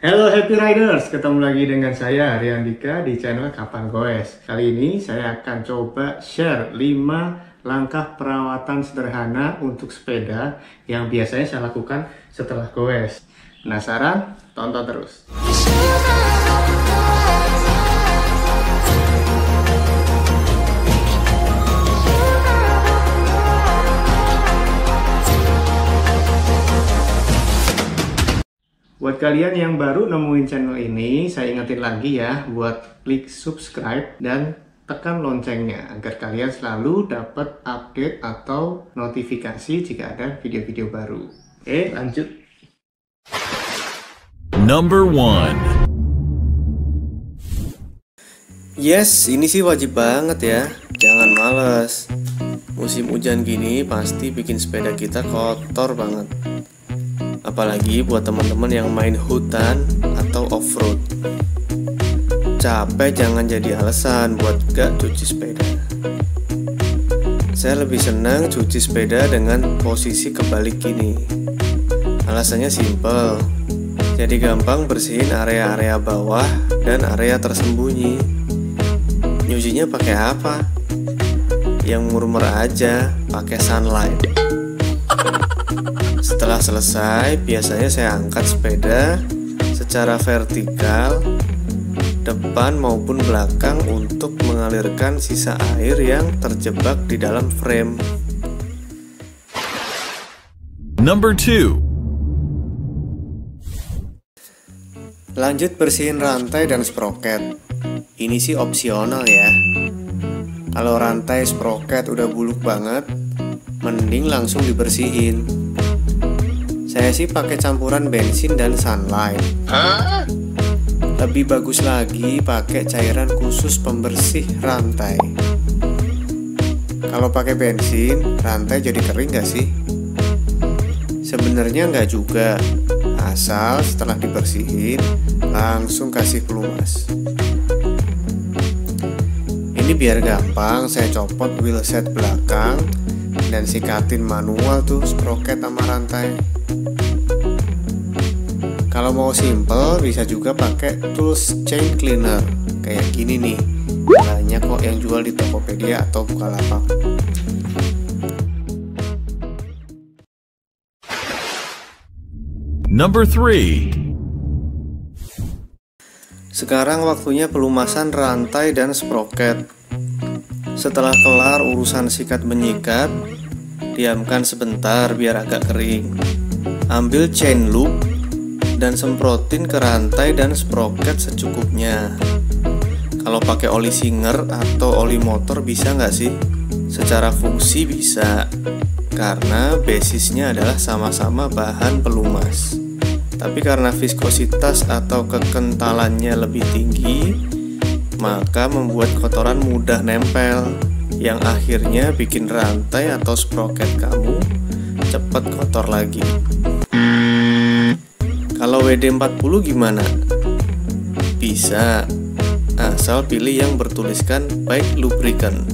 Halo Happy Riders, ketemu lagi dengan saya Rian Dika di channel Kapan Goes. Kali ini saya akan coba share 5 langkah perawatan sederhana untuk sepeda yang biasanya saya lakukan setelah goes. Penasaran? Tonton terus. Buat kalian yang baru nemuin channel ini, saya ingetin lagi ya buat klik subscribe dan tekan loncengnya agar kalian selalu dapat update atau notifikasi jika ada video-video baru. Oke, lanjut. Number one. Yes, ini sih wajib banget ya. Jangan males. Musim hujan gini pasti bikin sepeda kita kotor banget. Apalagi buat teman-teman yang main hutan atau off-road. Capek jangan jadi alasan buat gak cuci sepeda. Saya lebih senang cuci sepeda dengan posisi kebalik gini. Alasannya simple. Jadi gampang bersihin area-area bawah dan area tersembunyi. Nyucinya pakai apa? Yang murmur aja, pakai sunlight. Setelah selesai, biasanya saya angkat sepeda secara vertikal depan maupun belakang untuk mengalirkan sisa air yang terjebak di dalam frame. Number two. Lanjut bersihin rantai dan sproket. Ini sih opsional ya. Kalau rantai sproket udah buluk banget, mending langsung dibersihin. Saya sih pakai campuran bensin dan sunlight. Lebih bagus lagi pakai cairan khusus pembersih rantai. Kalau pakai bensin, rantai jadi kering gak sih? Sebenarnya nggak juga, asal setelah dibersihin langsung kasih pelumas. Ini biar gampang, saya copot wheelset belakang dan sikatin manual tuh sproket sama rantai. Kalau mau simple bisa juga pakai tools chain cleaner kayak gini nih. Banyak kok yang jual di Tokopedia atau Bukalapak. Number three. Sekarang waktunya pelumasan rantai dan sproket. Setelah kelar urusan sikat menyikat, diamkan sebentar biar agak kering. Ambil chain loop dan semprotin ke rantai dan sproket secukupnya. Kalau pakai oli singer atau oli motor bisa nggak sih? Secara fungsi bisa, karena basisnya adalah sama-sama bahan pelumas. Tapi karena viskositas atau kekentalannya lebih tinggi, maka membuat kotoran mudah nempel, yang akhirnya bikin rantai atau sproket kamu cepat kotor lagi. Kalau WD40 gimana? Bisa, asal pilih yang bertuliskan bike lubricant.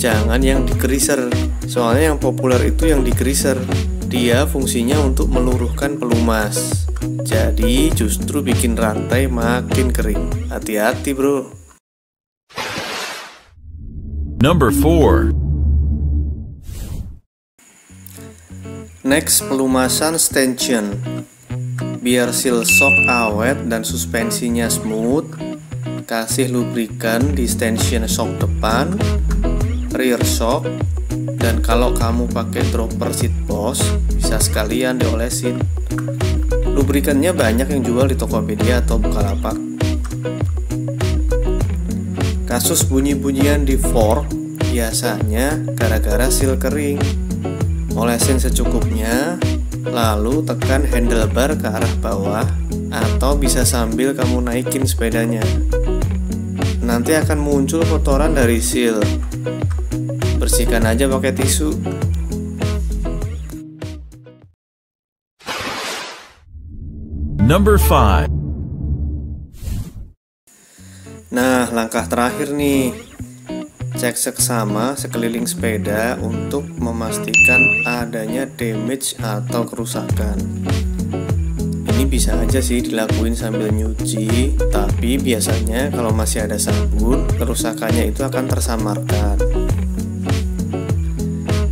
Jangan yang di greaser, soalnya yang populer itu yang di greaser. Dia fungsinya untuk meluruhkan pelumas. Jadi justru bikin rantai makin kering. Hati-hati, Bro. Number four. Next, pelumasan stanchion. Biar seal shock awet dan suspensinya smooth, kasih lubrikan di stanchion shock depan, rear shock, dan kalau kamu pakai dropper seat post, bisa sekalian diolesin. Lubrikannya banyak yang jual di Tokopedia atau Bukalapak. Kasus bunyi-bunyian di fork biasanya gara-gara seal kering. Olesin secukupnya, lalu tekan handlebar ke arah bawah atau bisa sambil kamu naikin sepedanya. Nanti akan muncul kotoran dari seal. Bersihkan aja pakai tisu. Number five. Nah, langkah terakhir nih. Cek seksama sekeliling sepeda untuk memastikan adanya damage atau kerusakan. Ini bisa aja sih dilakuin sambil nyuci, tapi biasanya kalau masih ada sabun, kerusakannya itu akan tersamarkan.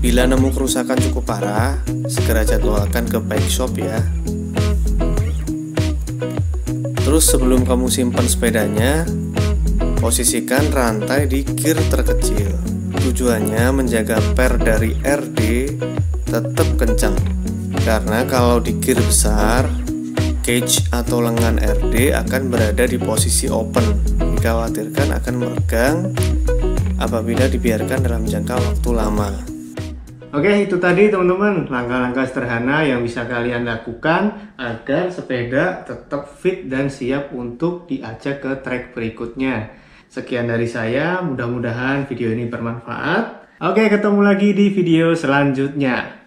Bila nemu kerusakan cukup parah, segera jadwalkan ke bike shop ya. Terus sebelum kamu simpan sepedanya, posisikan rantai di gear terkecil. Tujuannya menjaga per dari RD tetap kencang. Karena kalau di gear besar, cage atau lengan RD akan berada di posisi open. Dikhawatirkan akan meregang apabila dibiarkan dalam jangka waktu lama. Oke, itu tadi teman-teman langkah-langkah sederhana yang bisa kalian lakukan agar sepeda tetap fit dan siap untuk diajak ke trek berikutnya. Sekian dari saya, mudah-mudahan video ini bermanfaat. Oke, ketemu lagi di video selanjutnya.